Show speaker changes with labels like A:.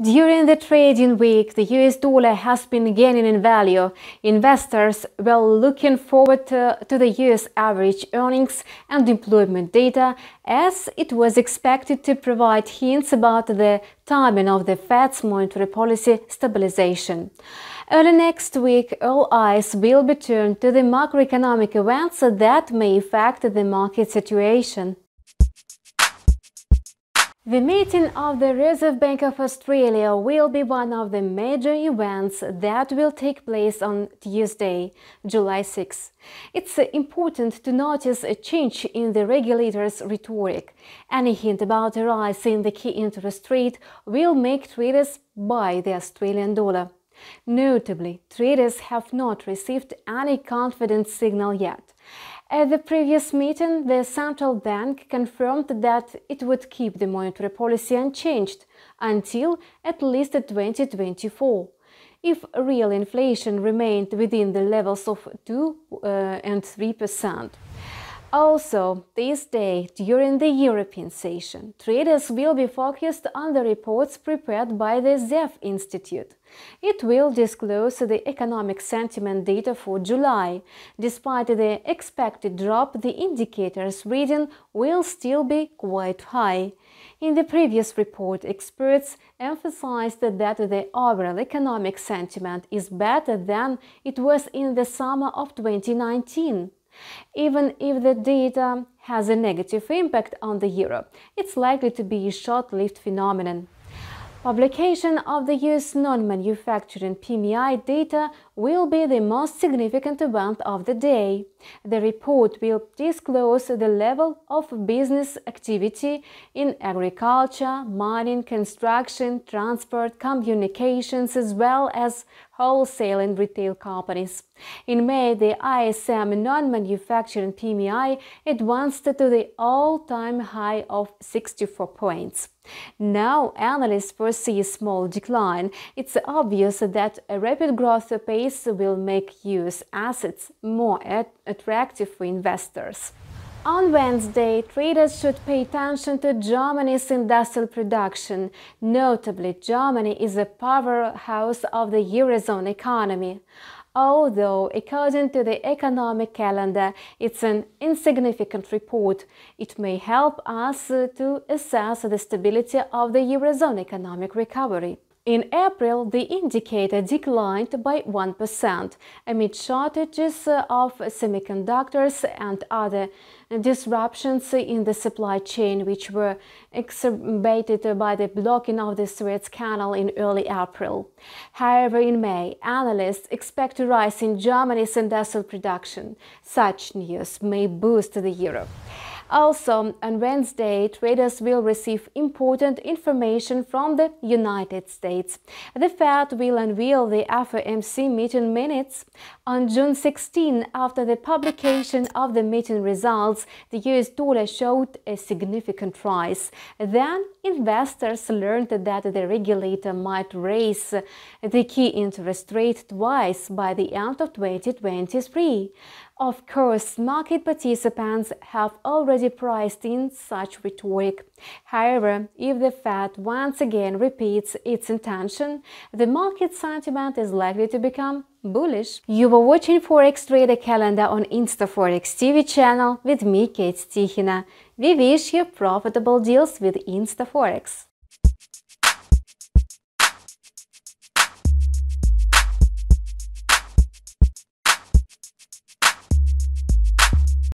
A: During the trading week, the US dollar has been gaining in value. Investors were looking forward to, to, the US average earnings and employment data as it was expected to provide hints about the timing of the Fed's monetary policy stabilization. Early next week, all eyes will be turned to the macroeconomic events that may affect the market situation. The meeting of the Reserve Bank of Australia will be one of the major events that will take place on Tuesday, July 6. It's important to notice a change in the regulator's rhetoric. Any hint about a rise in the key interest rate will make traders buy the Australian dollar. Notably, traders have not received any confidence signal yet. At the previous meeting, the central bank confirmed that it would keep the monetary policy unchanged until at least 2024. If real inflation remained within the levels of 2 uh, and 3 percent. Also, this day, during the European session, traders will be focused on the reports prepared by the ZEW Institute. It will disclose the economic sentiment data for July. Despite the expected drop, the indicator's reading will still be quite high. In the previous report, experts emphasized that the overall economic sentiment is better than it was in the summer of 2019. Even if the data has a negative impact on the euro, it's likely to be a short-lived phenomenon. Publication of the US non-manufacturing PMI data will be the most significant event of the day. The report will disclose the level of business activity in agriculture, mining, construction, transport, communications, as well as wholesale and retail companies. In May, the ISM non-manufacturing PMI advanced to the all-time high of 64 points. Now, analysts foresee a small decline. It's obvious that a rapid growth pace will make US assets more attractive for investors. On Wednesday, traders should pay attention to Germany's industrial production. Notably, Germany is a powerhouse of the Eurozone economy. Although, according to the economic calendar, it's an insignificant report, it may help us to assess the stability of the Eurozone economic recovery. In April, the indicator declined by 1% amid shortages of semiconductors and other disruptions in the supply chain, which were exacerbated by the blocking of the Suez Canal in early April. However, in May, analysts expect a rise in Germany's industrial production. Such news may boost the euro. Also, on Wednesday, traders will receive important information from the United States. The Fed will unveil the FOMC meeting minutes. On June 16, after the publication of the meeting results, the US dollar showed a significant rise. Then, investors learned that the regulator might raise the key interest rate twice by the end of 2023. Of course, market participants have already priced in such rhetoric. However, if the Fed once again repeats its intention, the market sentiment is likely to become bullish. You were watching Forex Trader Calendar on InstaForex TV channel with me, Kate Tikhina. We wish you profitable deals with InstaForex.